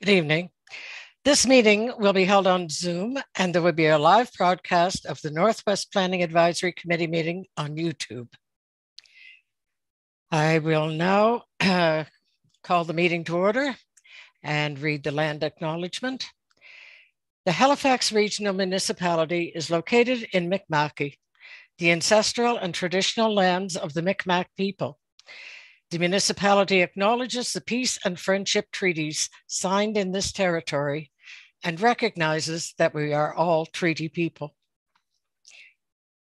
Good evening. This meeting will be held on Zoom and there will be a live broadcast of the Northwest Planning Advisory Committee meeting on YouTube. I will now uh, call the meeting to order and read the land acknowledgement. The Halifax Regional Municipality is located in Mi'kma'ki, the ancestral and traditional lands of the Mi'kmaq people. The municipality acknowledges the peace and friendship treaties signed in this territory and recognizes that we are all treaty people.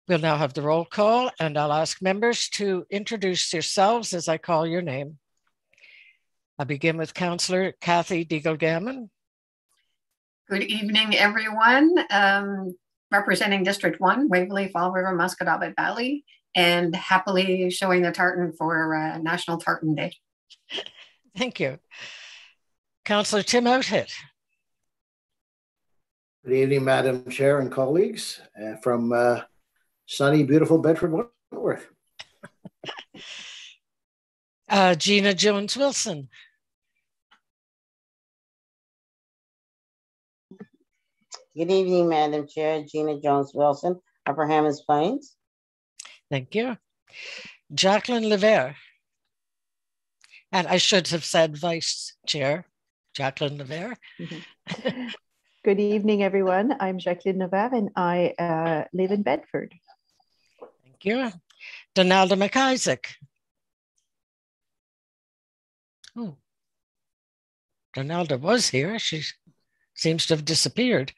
We'll now have the roll call, and I'll ask members to introduce yourselves as I call your name. I'll begin with Councillor Kathy Deagle-Gammon. Good evening, everyone. Um, representing District 1, Waverley, Fall River, Musquodoboit Valley, and happily showing the tartan for uh, National Tartan Day. Thank you. Councillor Tim Outhit. Good evening, Madam Chair and colleagues uh, from uh, sunny, beautiful Bedford, Wentworth. uh, Gina Jones Wilson. Good evening, Madam Chair. Gina Jones Wilson, Upper Hammonds Plains. Thank you. Jacqueline Lever. And I should have said Vice Chair, Jacqueline Lever. Good evening, everyone. I'm Jacqueline Lever and I uh, live in Bedford. Thank you. Donalda McIsaac. Oh, Donalda was here. She seems to have disappeared.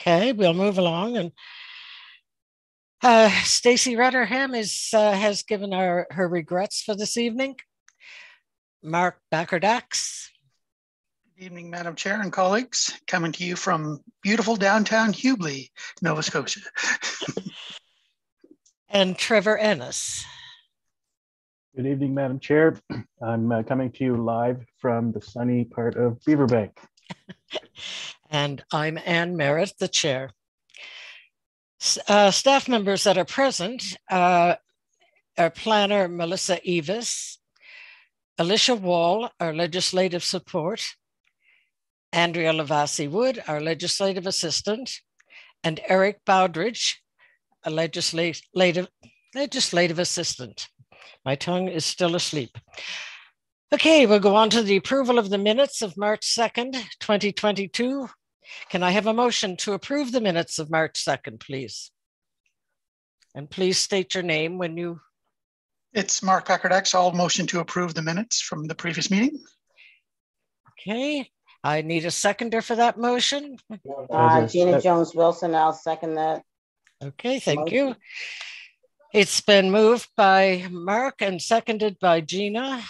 Okay, we'll move along and uh, Stacy Rutterham is uh, has given our her regrets for this evening. Mark Backerdax. Good evening, Madam Chair and colleagues. Coming to you from beautiful downtown Hubley, Nova Scotia. and Trevor Ennis. Good evening, Madam Chair. I'm uh, coming to you live from the sunny part of Beaverbank. and I'm Ann Merritt, the chair. Uh, staff members that are present uh, are planner Melissa Eavis, Alicia Wall, our legislative support, Andrea Lovasi Wood, our legislative assistant, and Eric Bowdridge, a legislative, legislative assistant. My tongue is still asleep. Okay, we'll go on to the approval of the minutes of March 2nd, 2022. Can I have a motion to approve the minutes of March 2nd, please? And please state your name when you. It's Mark Packerdax. I'll motion to approve the minutes from the previous meeting. Okay, I need a seconder for that motion. Uh, Gina Jones Wilson, I'll second that. Okay, thank motion. you. It's been moved by Mark and seconded by Gina.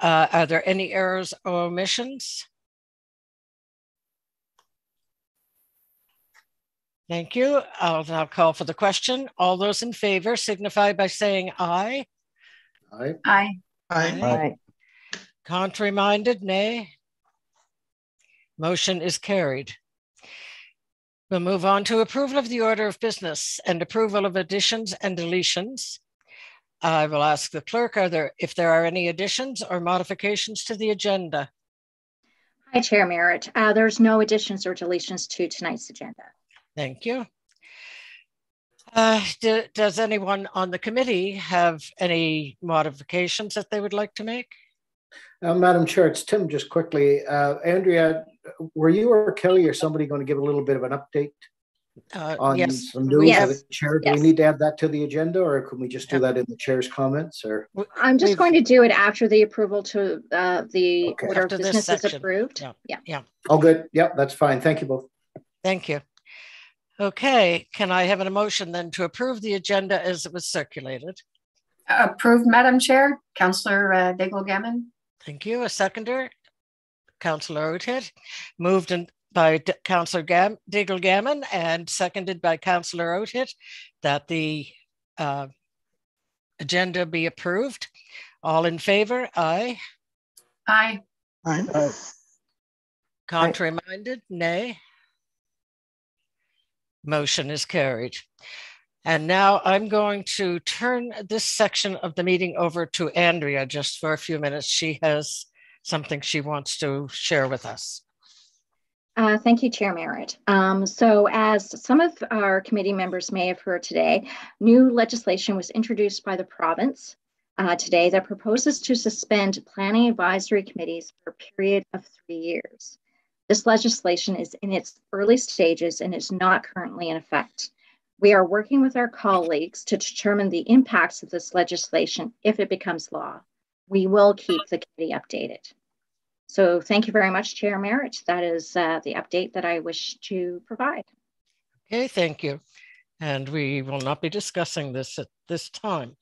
Uh, are there any errors or omissions? Thank you. I'll now call for the question. All those in favor signify by saying aye. Aye. Aye. Aye. Aye. Contrary minded, nay. Motion is carried. We'll move on to approval of the order of business and approval of additions and deletions. I will ask the clerk are there if there are any additions or modifications to the agenda. Hi, Chair Merritt. Uh, there's no additions or deletions to tonight's agenda. Thank you. Uh, do, does anyone on the committee have any modifications that they would like to make? Uh, Madam Chair, it's Tim just quickly. Uh, Andrea, were you or Kelly or somebody going to give a little bit of an update uh, on yes. some news Yes. of the chair? Do Yes. we need to add that to the agenda or can we just do Yep. that in the chair's comments or? I'm just We've- going to do it after the approval to uh, the Okay. order of After this business is approved. Yeah. Yeah. Oh, good. Yep, that's fine. Thank you both. Thank you. Okay, can I have an emotion then to approve the agenda as it was circulated? Approved, Madam Chair. Councillor uh, Deagle-Gammon. Thank you. A seconder, Councillor Outhit, moved in by D- Councillor Gam- Diggle Gammon and seconded by Councillor Outhit that the uh, agenda be approved. All in favor? Aye. Aye. Aye. Aye. Contrary minded? Nay. Motion is carried. And now I'm going to turn this section of the meeting over to Andrea just for a few minutes. She has something she wants to share with us. Uh, thank you, Chair Merritt. Um, so as some of our committee members may have heard today, new legislation was introduced by the province uh, today that proposes to suspend planning advisory committees for a period of three years. This legislation is in its early stages and is not currently in effect. We are working with our colleagues to determine the impacts of this legislation if it becomes law. We will keep the committee updated. So thank you very much, Chair Merritt. That is uh, the update that I wish to provide. Okay, thank you. And we will not be discussing this at this time.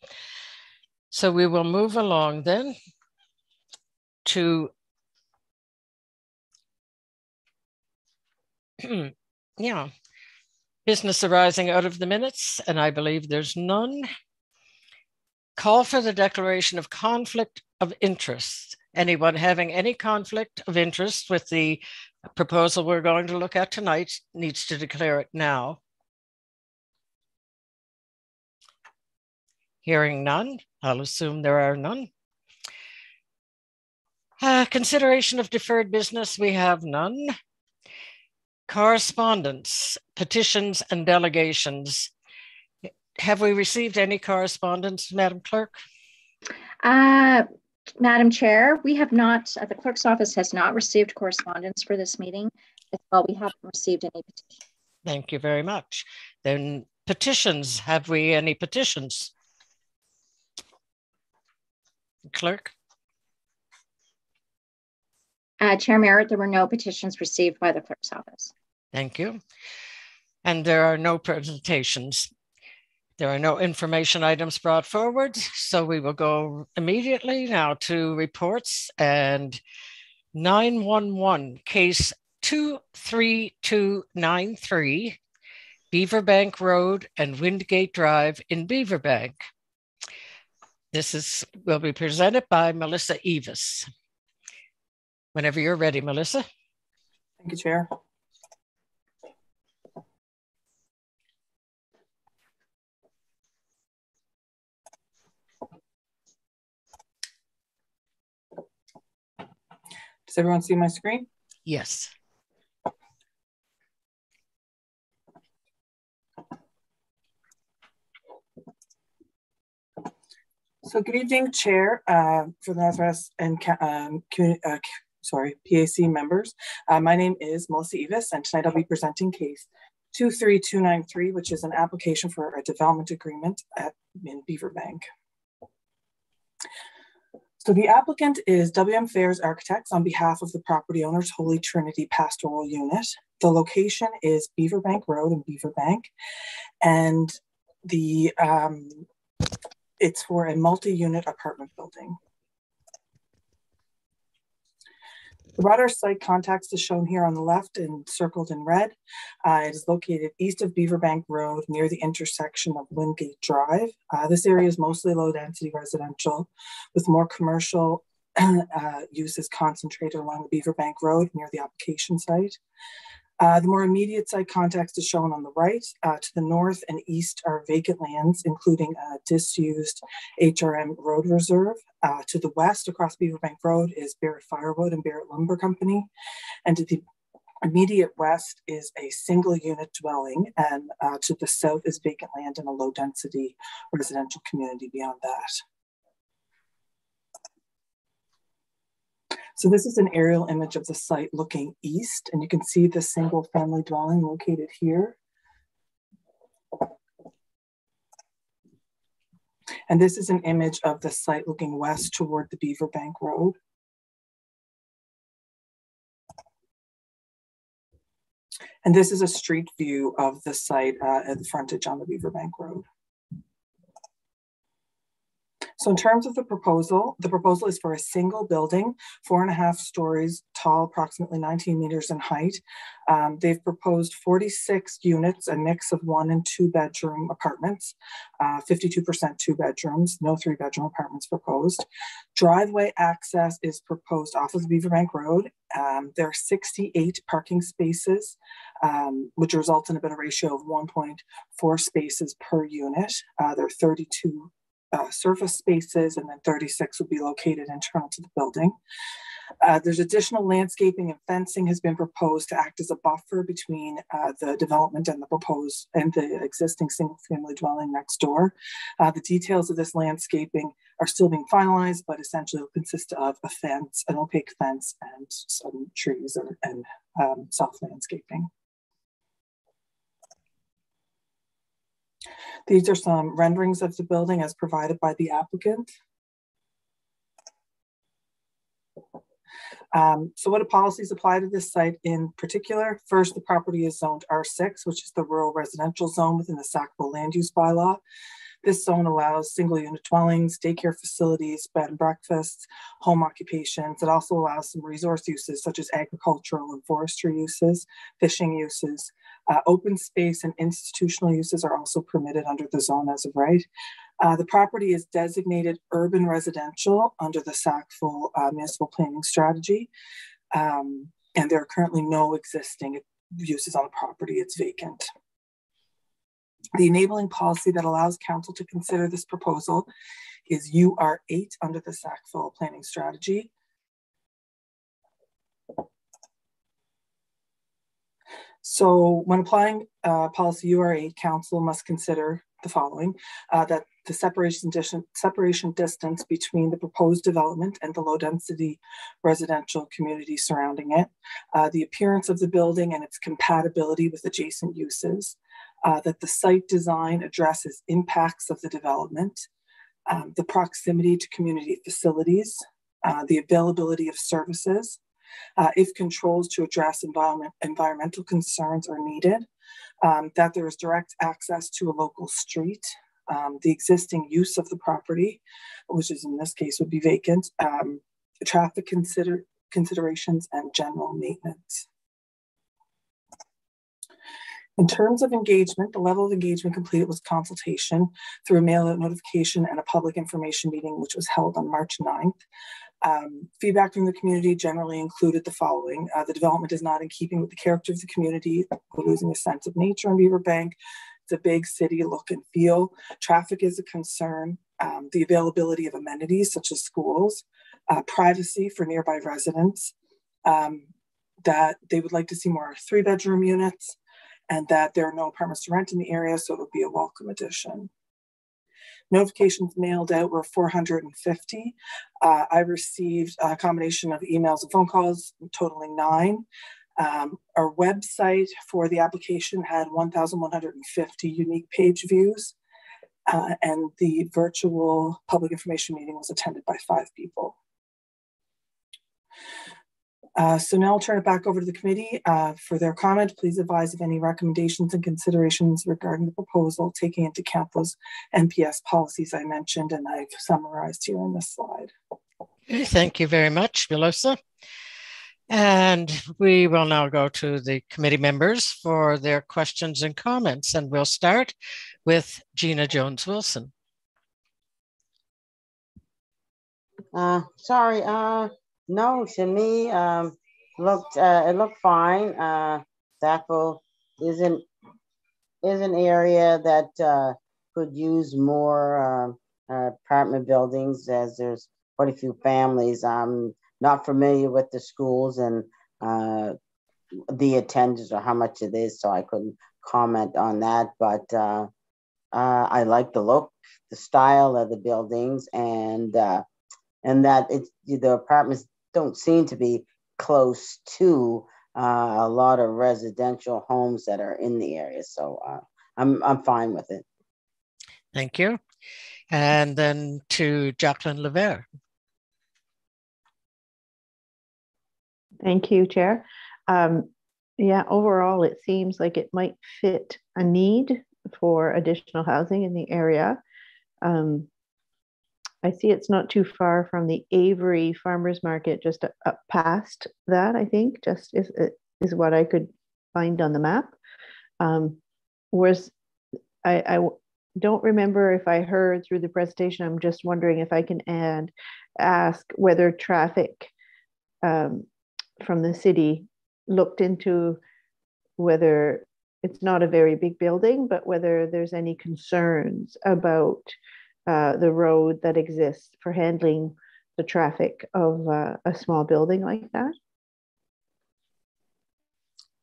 So we will move along then to yeah, business arising out of the minutes, and I believe there's none. Call for the declaration of conflict of interest. Anyone having any conflict of interest with the proposal we're going to look at tonight needs to declare it now. Hearing none, I'll assume there are none. Uh, consideration of deferred business, we have none. Correspondence, petitions, and delegations. Have we received any correspondence, Madam Clerk? Uh, Madam Chair, we have not, uh, the clerk's office has not received correspondence for this meeting. As well, we haven't received any petitions. Thank you very much. Then petitions, have we any petitions? Clerk? Uh, Chair Merritt, there were no petitions received by the clerk's office. Thank you. And there are no presentations. There are no information items brought forward, so we will go immediately now to reports and 911 case 23293 Beaverbank Road and Wingate Drive in Beaverbank. This is will be presented by Melissa Eavis. Whenever you're ready, Melissa. Thank you, Chair. Does everyone see my screen? Yes. So good evening, Chair, uh, for the Northwest and um, uh, sorry, PAC members. Uh, my name is Melissa Eavis, and tonight I'll be presenting case 23293, which is an application for a development agreement at, in Beaverbank. So the applicant is WM Fares Architects on behalf of the property owners Holy Trinity Pastoral Unit. The location is Beaverbank Road in Beaverbank. And the um, it's for a multi-unit apartment building. The broader site context is shown here on the left and circled in red. Uh, it is located east of Beaverbank Road near the intersection of Wingate Drive. Uh, this area is mostly low density residential with more commercial uh, uses concentrated along the Beaverbank Road near the application site. Uh, the more immediate site context is shown on the right. Uh, to the north and east are vacant lands, including a disused HRM road reserve. Uh, to the west, across Beaverbank Road, is Barrett Firewood and Barrett Lumber Company. And to the immediate west is a single unit dwelling, and uh, to the south is vacant land and a low density residential community beyond that. So this is an aerial image of the site looking east, and you can see the single family dwelling located here. And this is an image of the site looking west toward the Beaverbank Road. And this is a street view of the site uh, at the frontage on the Beaverbank Road. So in terms of the proposal, the proposal is for a single building, four and a half stories tall, approximately 19 meters in height. Um, they've proposed 46 units, a mix of one and two bedroom apartments, 52% uh, two bedrooms, no three bedroom apartments proposed. Driveway access is proposed off of Beaverbank Road. Um, there are 68 parking spaces, um, which results in about a ratio of 1.4 spaces per unit. Uh, there are 32 uh, surface spaces, and then 36 will be located internal to the building. Uh, there's additional landscaping and fencing has been proposed to act as a buffer between uh, the development and the proposed and the existing single family dwelling next door. Uh, the details of this landscaping are still being finalized, but essentially will consist of a fence, an opaque fence and some trees or, and um, soft landscaping. These are some renderings of the building as provided by the applicant. Um, so what do policies apply to this site in particular? First, the property is zoned R6, which is the rural residential zone within the Sackville land use bylaw. This zone allows single unit dwellings, daycare facilities, bed and breakfasts, home occupations. It also allows some resource uses such as agricultural and forestry uses, fishing uses. Uh, open space and institutional uses are also permitted under the zone as of right. Uh, the property is designated urban residential under the Sackville uh, municipal planning strategy. Um, and there are currently no existing uses on the property, it's vacant. The enabling policy that allows council to consider this proposal is UR8 under the Sackville planning strategy. So when applying uh, policy UR8, council must consider the following, uh, that the separation, separation distance between the proposed development and the low density residential community surrounding it, uh, the appearance of the building and its compatibility with adjacent uses, uh, that the site design addresses impacts of the development, um, the proximity to community facilities, uh, the availability of services, uh, if controls to address environment, environmental concerns are needed, um, that there is direct access to a local street, um, the existing use of the property, which is in this case would be vacant, um, traffic consider considerations, and general maintenance. In terms of engagement, the level of engagement completed was consultation through a mail notification and a public information meeting, which was held on March 9th. Um, feedback from the community generally included the following. Uh, the development is not in keeping with the character of the community. We're losing a sense of nature in Beaverbank. It's a big city look and feel. Traffic is a concern. Um, the availability of amenities such as schools, uh, privacy for nearby residents, um, that they would like to see more three bedroom units, and that there are no apartments to rent in the area, so it would be a welcome addition. Notifications mailed out were 450. Uh, I received a combination of emails and phone calls, totaling nine. Um, our website for the application had 1,150 unique page views, uh, and the virtual public information meeting was attended by five people. Uh, so now I'll turn it back over to the committee uh, for their comment. Please advise of any recommendations and considerations regarding the proposal, taking into account those NPS policies I mentioned and I've summarized here in this slide. Okay, thank you very much, Melissa. And we will now go to the committee members for their questions and comments. And we'll start with Gina Jones Wilson. Uh, sorry, uh, no, to me, um, looked uh, it looked fine. Uh, Sackville isn't is an area that uh, could use more uh, uh, apartment buildings, as there's quite a few families. I'm not familiar with the schools and uh, the attendance or how much it is, so I couldn't comment on that. But uh, uh, I like the look, the style of the buildings, and and that it's the apartments don't seem to be close to uh, a lot of residential homes that are in the area. So uh, I'm, I'm fine with it. Thank you. And then to Jacqueline Levert. Thank you, Chair. Um, yeah, overall, it seems like it might fit a need for additional housing in the area. Um, I see it's not too far from the Avery Farmers Market, just up past that, I think, just is, is what I could find on the map. Um, whereas I, I don't remember if I heard through the presentation, I'm just wondering if I can add, ask whether traffic um, from the city looked into whether it's not a very big building, but whether there's any concerns about uh, the road that exists for handling the traffic of uh, a small building like that.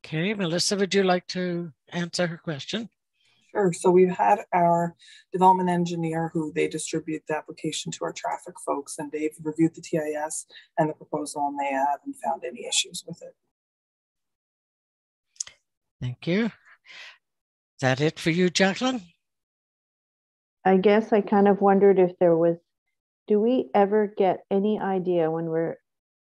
Okay, Melissa, would you like to answer her question? Sure. So we've had our development engineer who they distribute the application to our traffic folks and they've reviewed the TIS and the proposal and they haven't found any issues with it. Thank you. Is that it for you, Jacqueline? I guess I kind of wondered if there was, do we ever get any idea when we're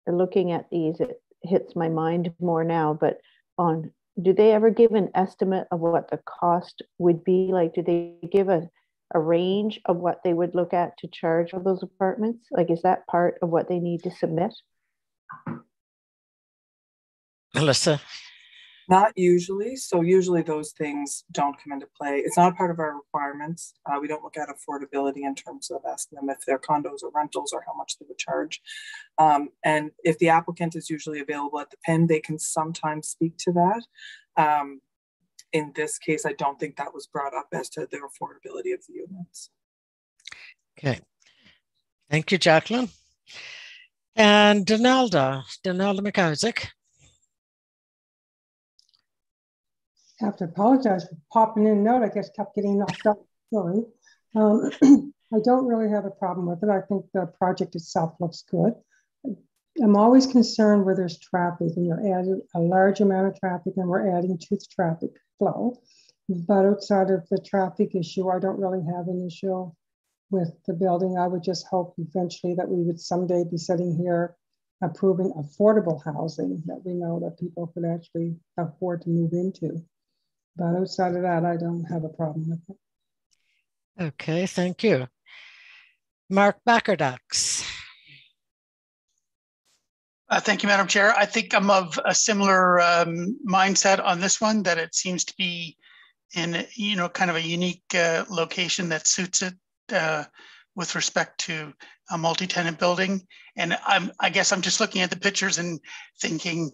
looking at these? It hits my mind more now, but on do they ever give an estimate of what the cost would be? Like, do they give a, a range of what they would look at to charge for those apartments? Like, is that part of what they need to submit? Melissa? Not usually. So usually those things don't come into play. It's not a part of our requirements. Uh, we don't look at affordability in terms of asking them if they're condos or rentals or how much they would charge. Um, and if the applicant is usually available at the pen, they can sometimes speak to that. Um, in this case, I don't think that was brought up as to the affordability of the units. Okay. Thank you, Jacqueline. And Donalda, Donalda McIsaac. Have to apologize for popping in and out. I guess kept getting knocked out. Sorry. Um, I don't really have a problem with it. I think the project itself looks good. I'm always concerned where there's traffic and you're adding a large amount of traffic and we're adding to the traffic flow. But outside of the traffic issue, I don't really have an issue with the building. I would just hope eventually that we would someday be sitting here approving affordable housing that we know that people could actually afford to move into. But outside of that, I don't have a problem with it. Okay, thank you. Mark Bakkerdax. Uh, thank you, Madam Chair. I think I'm of a similar um, mindset on this one, that it seems to be in, you know, kind of a unique uh, location that suits it uh, with respect to a multi-tenant building. And I'm, I guess I'm just looking at the pictures and thinking,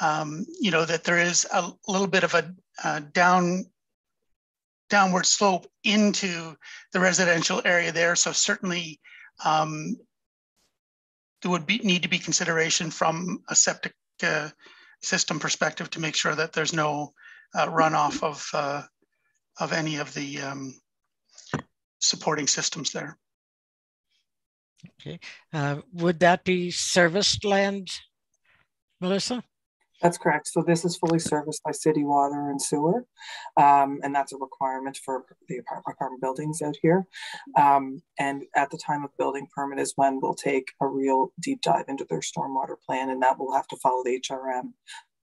um, you know, that there is a little bit of a, a down downward slope into the residential area there. So certainly um, there would be need to be consideration from a septic uh, system perspective to make sure that there's no uh, runoff of uh, of any of the um, supporting systems there. Okay, uh, would that be serviced land, Melissa? That's correct. So this is fully serviced by city water and sewer, um, and that's a requirement for the apartment, apartment buildings out here. Um, and at the time of building permit is when we'll take a real deep dive into their stormwater plan, and that will have to follow the HRM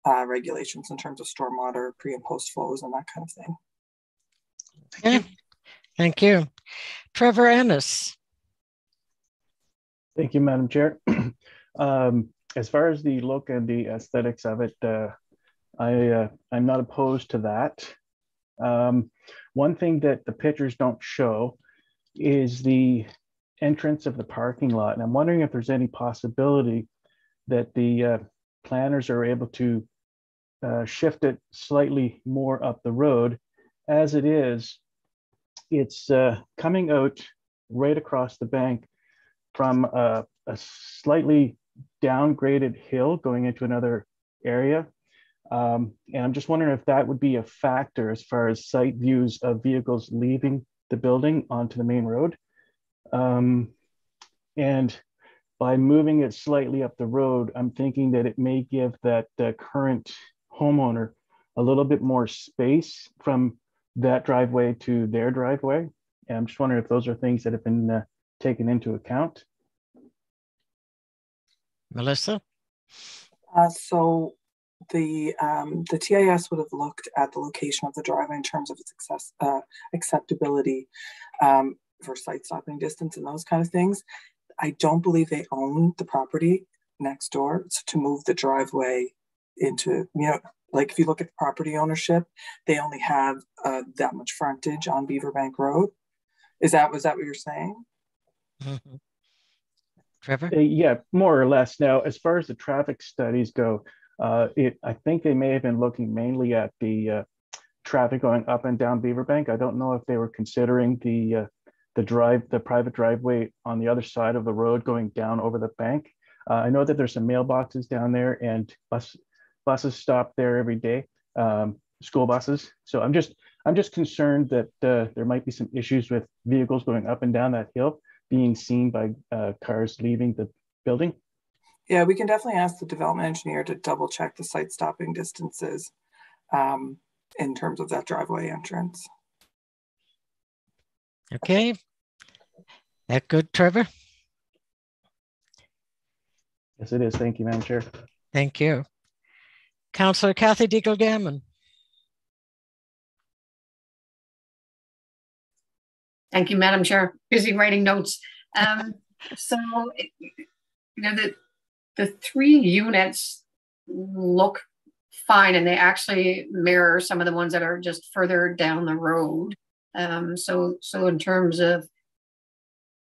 uh, regulations in terms of stormwater pre and post flows and that kind of thing. Thank you. Thank you. Trevor Ennis. Thank you, Madam Chair. um, as far as the look and the aesthetics of it, uh, I uh, I'm not opposed to that. Um, one thing that the pictures don't show is the entrance of the parking lot, and I'm wondering if there's any possibility that the uh, planners are able to uh, shift it slightly more up the road. As it is, it's uh, coming out right across the bank from a, a slightly downgraded hill going into another area. Um, and I'm just wondering if that would be a factor as far as site views of vehicles leaving the building onto the main road. Um, and by moving it slightly up the road, I'm thinking that it may give that current homeowner a little bit more space from that driveway to their driveway. And I'm just wondering if those are things that have been uh, taken into account. Melissa? Uh, so the um, the TIS would have looked at the location of the driveway in terms of its access, uh, acceptability um, for site stopping distance and those kind of things. I don't believe they own the property next door to move the driveway into, you know, like if you look at the property ownership, they only have uh, that much frontage on Beaverbank Road. Is that was that what you're saying? Mm -hmm. Trevor? Uh, yeah, more or less. Now, as far as the traffic studies go, uh, it I think they may have been looking mainly at the uh, traffic going up and down Beaverbank. I don't know if they were considering the uh, the drive, the private driveway on the other side of the road going down over the bank. Uh, I know that there's some mailboxes down there and bus buses stop there every day, um, school buses. So I'm just I'm just concerned that uh, there might be some issues with vehicles going up and down that hill being seen by uh, cars leaving the building. Yeah, we can definitely ask the development engineer to double check the site stopping distances um, in terms of that driveway entrance. Okay. That good, Trevor? Yes, it is. Thank you, Madam Chair. Thank you. Councillor Kathy Deagle Thank you, Madam Chair. Busy writing notes. Um, so, you know, the, the three units look fine and they actually mirror some of the ones that are just further down the road. Um, so, so in terms of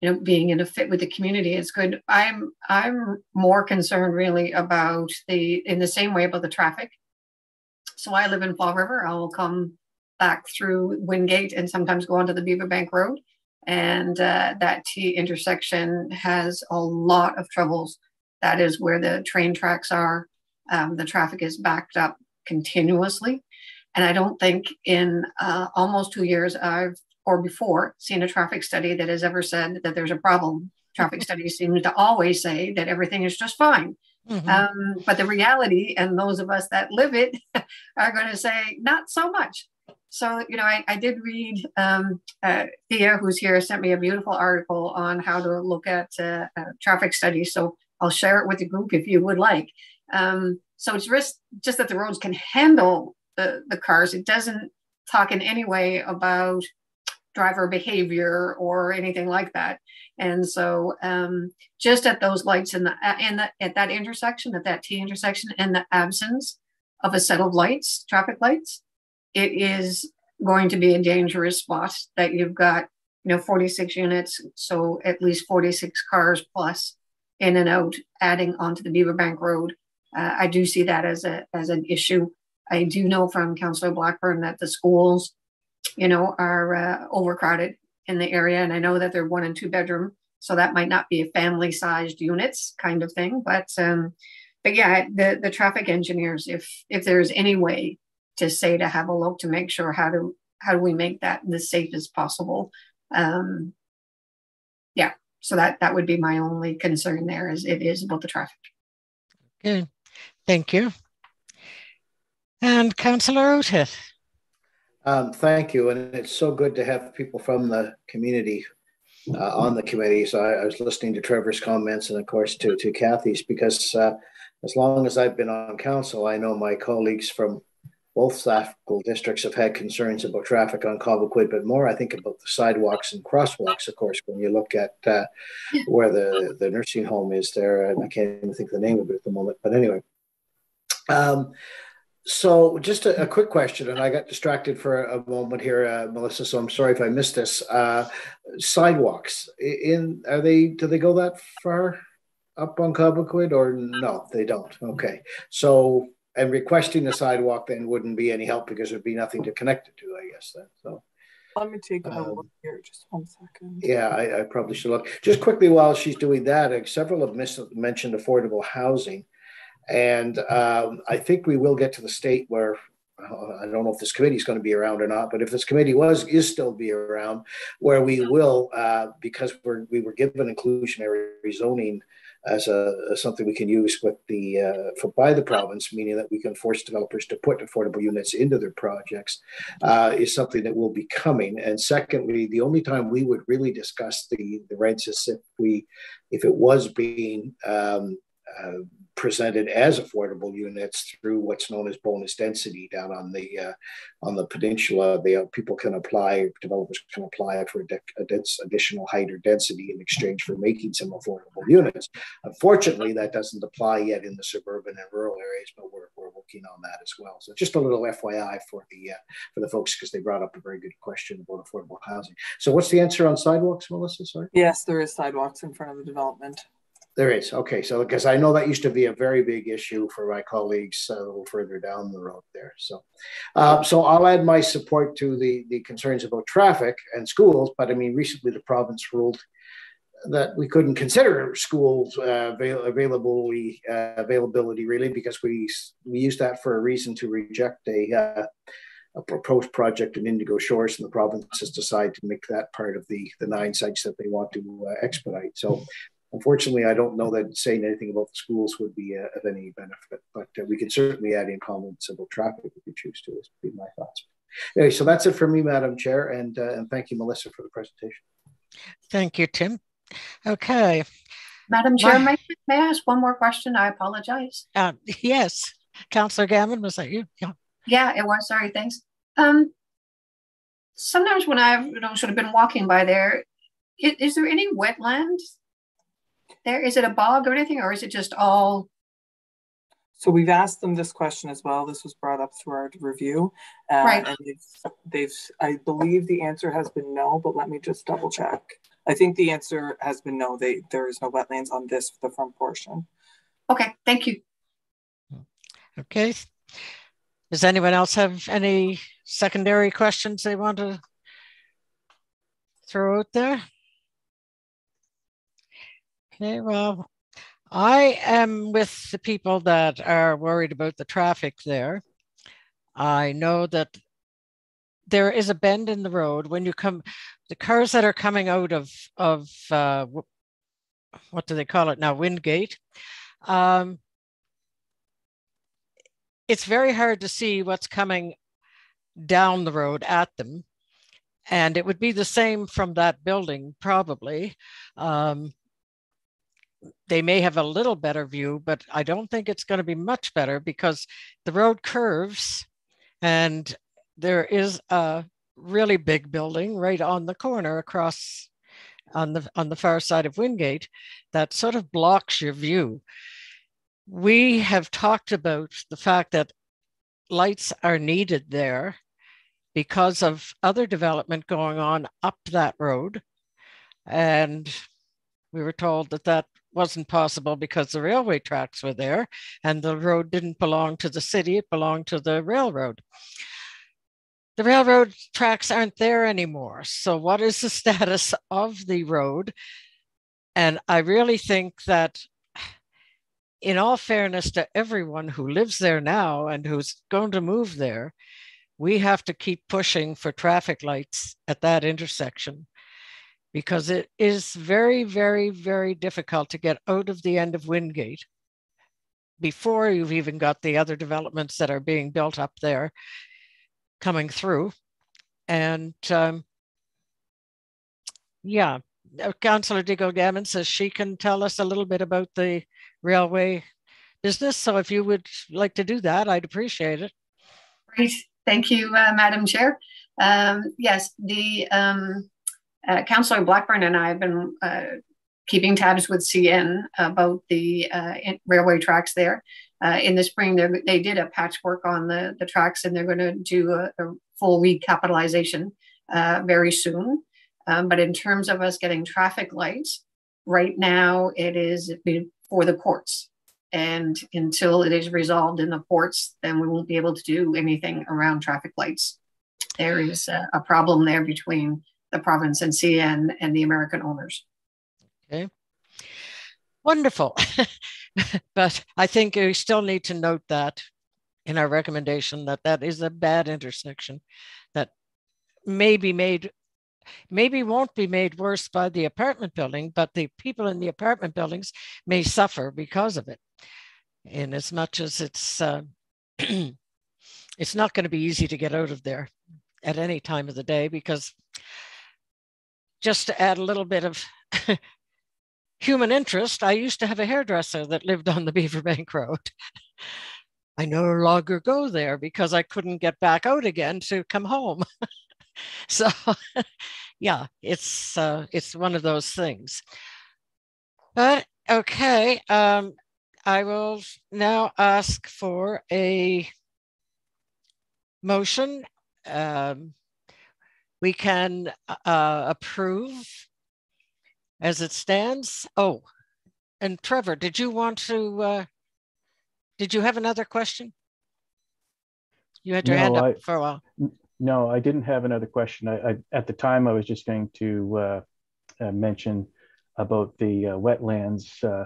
you know being in a fit with the community, it's good. I'm I'm more concerned really about the in the same way about the traffic. So I live in Fall River. I will come back through Wingate and sometimes go onto the Beaver Bank Road. And uh, that T intersection has a lot of troubles. That is where the train tracks are. Um, the traffic is backed up continuously. And I don't think in uh, almost two years I've, or before, seen a traffic study that has ever said that there's a problem. Traffic studies seem to always say that everything is just fine. Mm-hmm. Um, but the reality, and those of us that live it, are going to say not so much. So, you know, I, I did read, um, uh, Thea, who's here, sent me a beautiful article on how to look at uh, uh, traffic studies. So I'll share it with the group if you would like. Um, so it's just, just that the roads can handle the, the cars. It doesn't talk in any way about driver behavior or anything like that. And so um, just at those lights in the, in the, at that intersection, at that T intersection, in the absence of a set of lights, traffic lights, it is going to be a dangerous spot that you've got, you know, 46 units. So at least 46 cars plus in and out adding onto the Beaver Bank Road. Uh, I do see that as a, as an issue. I do know from Councillor Blackburn that the schools, you know, are uh, overcrowded in the area, and I know that they're one and two bedroom, so that might not be a family sized units kind of thing. But um, but yeah, the the traffic engineers, if if there's any way to say to have a look to make sure how to how do we make that the safest possible. Um, yeah, so that that would be my only concern there is it is about the traffic. Good, thank you. And Councillor Otis. Um, thank you. And it's so good to have people from the community uh, on the committee. So I, I, was listening to Trevor's comments and, of course, to, to Kathy's because uh, as long as I've been on council, I know my colleagues from both school districts have had concerns about traffic on Cobequid, but more, I think, about the sidewalks and crosswalks, of course, when you look at uh, where the, the nursing home is there. And I can't even think of the name of it at the moment. But anyway. Um, so, just a, a, quick question, and I got distracted for a moment here, uh, Melissa. So I'm sorry if I missed this. Uh, sidewalks in are they? Do they go that far up on Cobequid, or no? They don't. Okay, so and requesting the sidewalk then wouldn't be any help because there'd be nothing to connect it to. I guess then. So. Let me take a um, look here, just one second. Yeah, I, I, probably should look. Just quickly while she's doing that, uh, several have mentioned affordable housing. And um, I think we will get to the state where uh, I don't know if this committee is going to be around or not, but if this committee was is still be around, where we will, uh, because we're, we were given inclusionary zoning as a as something we can use with the uh, for, by the province, meaning that we can force developers to put affordable units into their projects, uh, is something that will be coming. And secondly, the only time we would really discuss the the rents is if we if it was being um, uh, presented as affordable units through what's known as bonus density down on the uh, on the peninsula. The uh, people can apply, developers can apply for a, a dense, additional height or density in exchange for making some affordable units. Unfortunately, that doesn't apply yet in the suburban and rural areas, but we're, we're working on that as well. So just a little FYI for the uh, for the folks because they brought up a very good question about affordable housing. So what's the answer on sidewalks, Melissa? Sorry. Yes, there is sidewalks in front of the development. There is. Okay. So, because I know that used to be a very big issue for my colleagues a little further down the road there. So, uh, so I'll add my support to the, the concerns about traffic and schools. But I mean, recently the province ruled that we couldn't consider schools uh, avail- availability, uh, availability really because we, we used that for a reason to reject a, uh, a proposed project in Indigo Shores, and the province has decided to make that part of the, the nine sites that they want to uh, expedite. So Unfortunately, I don't know that saying anything about the schools would be uh, of any benefit, but uh, we can certainly add in comments about traffic if you choose to, is be my thoughts. Anyway, so that's it for me, Madam Chair, and, uh, and thank you, Melissa, for the presentation. Thank you, Tim. Okay. Madam Chair, may, may I ask one more question? I apologize. Uh, yes, Councillor Gammon, was that you? Yeah. Yeah, it was. Sorry, thanks. Um, sometimes when I've you know sort of been walking by there, is, is there any wetland there? Is it a bog or anything, or is it just all? So we've asked them this question as well. This was brought up through our review. Uh, right. And they've, they've, I believe the answer has been no, but let me just double check. I think the answer has been no. They, there is no wetlands on this, the front portion. Okay, thank you. Okay. Does anyone else have any secondary questions they want to throw out there? Okay, well, I am with the people that are worried about the traffic there. I know that there is a bend in the road when you come, the cars that are coming out of, of uh, what do they call it now, Wingate. Um, it's very hard to see what's coming down the road at them. And it would be the same from that building, probably. Um, they may have a little better view, but I don't think it's going to be much better because the road curves and there is a really big building right on the corner across on the on the far side of Wingate that sort of blocks your view. We have talked about the fact that lights are needed there because of other development going on up that road and we were told that that wasn't possible because the railway tracks were there and the road didn't belong to the city, it belonged to the railroad. The railroad tracks aren't there anymore. So, what is the status of the road? And I really think that, in all fairness to everyone who lives there now and who's going to move there, we have to keep pushing for traffic lights at that intersection because it is very, very, very difficult to get out of the end of Wingate before you've even got the other developments that are being built up there coming through. And um, yeah, uh, Councillor Diggle Gammon says she can tell us a little bit about the railway business. So if you would like to do that, I'd appreciate it. Great. Thank you, uh, Madam Chair. Um, yes, the um, uh, Councillor Blackburn and I have been uh, keeping tabs with CN about the uh, railway tracks there. Uh, in the spring, they did a patchwork on the, the tracks and they're going to do a, a, full recapitalization uh, very soon. Um, but in terms of us getting traffic lights, right now it is for the courts. And until it is resolved in the courts, then we won't be able to do anything around traffic lights. There is a, a problem there between the province and CN and the American owners. Okay. Wonderful. but I think we still need to note that in our recommendation that that is a bad intersection that may be made maybe won't be made worse by the apartment building but the people in the apartment buildings may suffer because of it in as much as it's uh, it's not going to be easy to get out of there at any time of the day because just to add a little bit of human interest, I used to have a hairdresser that lived on the Beaverbank Road. I no longer go there because I couldn't get back out again to come home. so, yeah, it's uh, it's one of those things. But okay, um, I will now ask for a motion. Um, we can uh, approve as it stands. Oh, and Trevor, did you want to, uh, did you have another question? You had your No, hand up I- for a while. No, I didn't have another question. I, I at the time I was just going to uh, uh, mention about the uh, wetlands. Uh,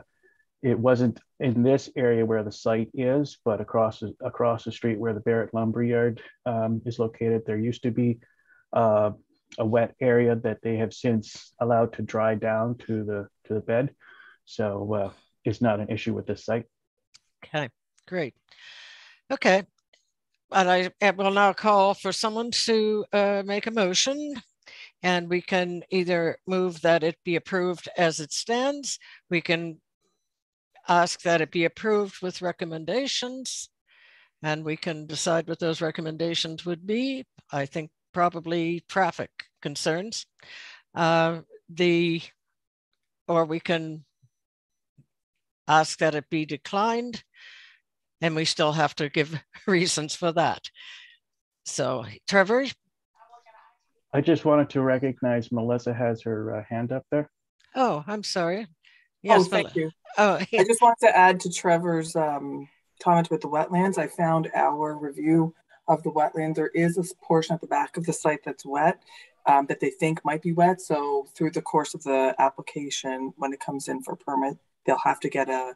it wasn't in this area where the site is, but across the- across the street where the Barrett Lumberyard um, is located, there used to be uh, a wet area that they have since allowed to dry down to the to the bed. So uh, it's not an issue with this site. Okay, great. Okay. And I will now call for someone to uh, make a motion. And we can either move that it be approved as it stands. We can ask that it be approved with recommendations. And we can decide what those recommendations would be. I think probably traffic concerns. Uh, the, or we can ask that it be declined. And we still have to give reasons for that. So Trevor, I just wanted to recognize Melissa has her uh, hand up there. oh, I'm sorry. Yes, oh, thank Mel- you. Oh, I just wanted to add to Trevor's um, comment with the wetlands. I found our review of the wetland. There is a portion at the back of the site that's wet um, that they think might be wet. So through the course of the application, when it comes in for permit, they'll have to get a,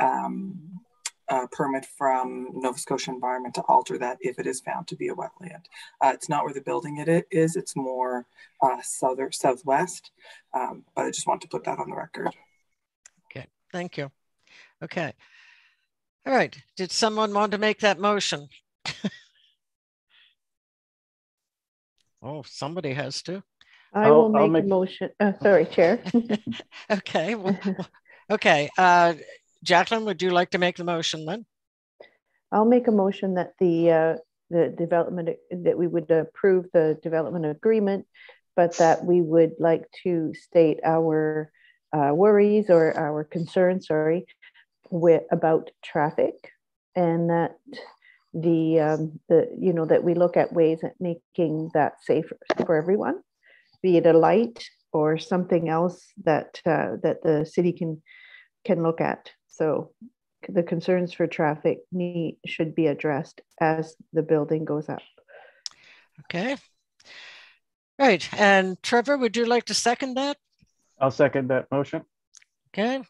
um, a permit from Nova Scotia Environment to alter that if it is found to be a wetland. Uh, it's not where the building it is. It's more uh, southern southwest. Um, but I just want to put that on the record. okay, thank you. Okay. All right, did someone want to make that motion? Oh, somebody has to. I I'll- will I'll make a motion, uh, sorry, Chair. Okay, well, okay. Uh, Jacqueline, would you like to make the motion then? I'll make a motion that the, uh, the development, that we would approve the development agreement, but that we would like to state our uh, worries or our concerns, sorry, with, about traffic and that the, um, the, you know, that we look at ways at making that safer for everyone, be it a light or something else that, uh, that the city can, can look at. So the concerns for traffic need, should be addressed as the building goes up. Okay. Right, and Trevor, would you like to second that? I'll second that motion. Okay,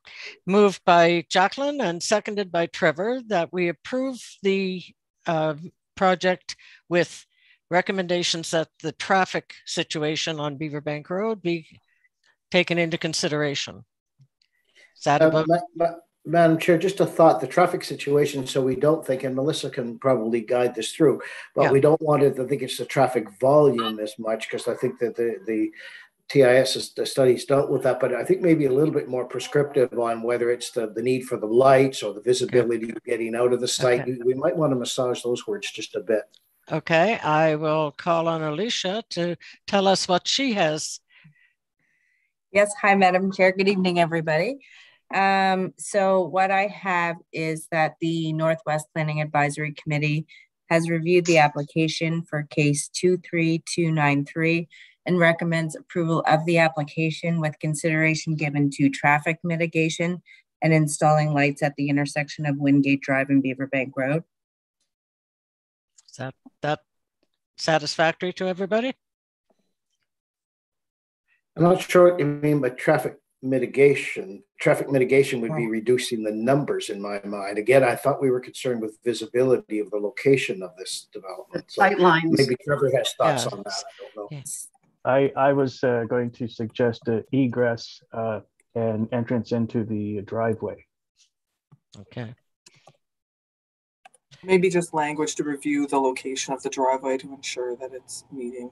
moved by Jacqueline and seconded by Trevor that we approve the uh, project with recommendations that the traffic situation on Beaver Bank Road be taken into consideration. Is that Uh, about, Ma- Ma- Madam Chair, just a thought, the traffic situation, so we don't think, and Melissa can probably guide this through, Yeah. but we don't want it to think it's the traffic volume as much, because I think that the, the TIS the studies dealt with that, but I think maybe a little bit more prescriptive on whether it's the, the need for the lights or the visibility of getting out of the site. Okay. We we might want to massage those words just a bit. okay, I will call on Alicia to tell us what she has. Yes, hi, Madam Chair. Good evening, everybody. Um, so what I have is that the Northwest Planning Advisory Committee has reviewed the application for case 23293 and recommends approval of the application with consideration given to traffic mitigation and installing lights at the intersection of Wingate Drive and Beaver Bank Road. Is that, that satisfactory to everybody? I'm not sure what you mean by traffic mitigation. Traffic mitigation would be reducing the numbers in my mind. Again, I thought we were concerned with visibility of the location of this development. So Sight lines. maybe Trevor has thoughts Yeah. on that. I don't know. Yes. I, I was uh, going to suggest a egress uh, and entrance into the driveway. Okay, Maybe just language to review the location of the driveway to ensure that it's meeting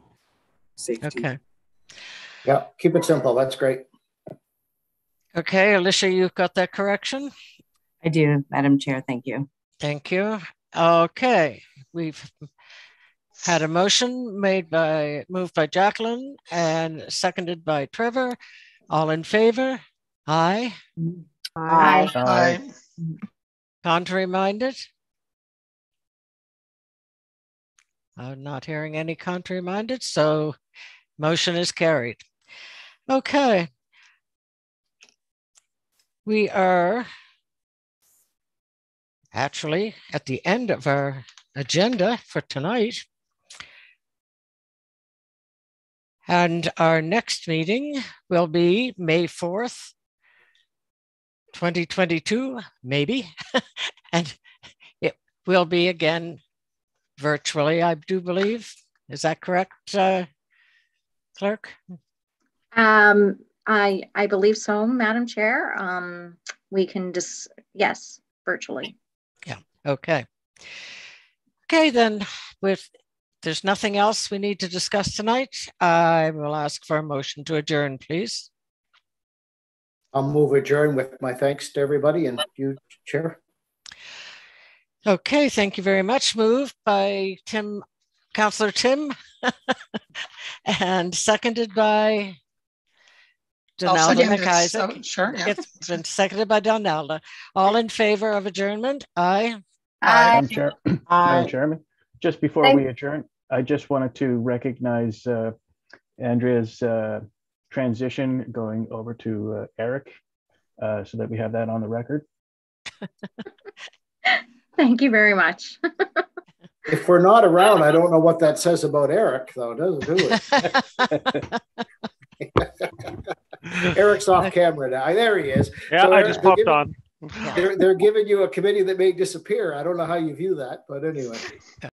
safety. okay. Yeah, keep it simple. That's great. Okay, Alicia, you've got that correction? I do, Madam Chair. Thank you. Thank you. Okay, we've had a motion made by, moved by Jacqueline and seconded by Trevor. All in favor? Aye. Aye. Aye. Contrary minded? I'm uh, not hearing any contrary minded, so motion is carried. Okay. we are actually at the end of our agenda for tonight. And our next meeting will be May 4th, 2022, maybe. and it will be again virtually, I do believe. Is that correct, uh, Clerk? Um, I I believe so, Madam Chair. Um, we can just yes, virtually. Yeah. Okay. Okay, then with there's nothing else we need to discuss tonight, I will ask for a motion to adjourn, please. I'll move adjourn with my thanks to everybody and you, Chair. Okay, thank you very much. Moved by Tim, Councillor Tim, and seconded by Donalda McIsaac. Oh, sure. Yeah. It's been seconded by Donalda. All in favor of adjournment? Aye. Madam, Chair, Madam Aye. Chairman, just before Thank- we adjourn, I just wanted to recognize uh, Andrea's uh, transition going over to uh, Eric uh, so that we have that on the record. Thank you very much. If we're not around, I don't know what that says about Eric, though, doesn't Do it? Eric's off camera now. There he is. Yeah, So I Eric, just popped giving- on. They're, they're giving you a committee that may disappear. I don't know how you view that, but anyway.